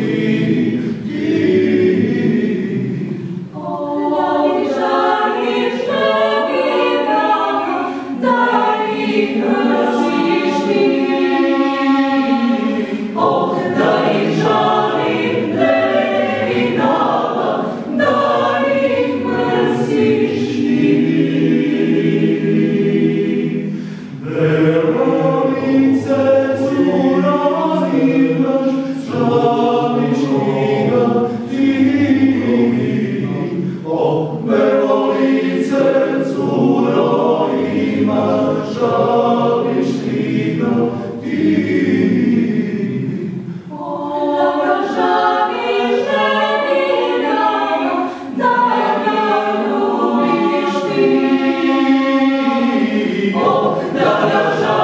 Jesus. を流し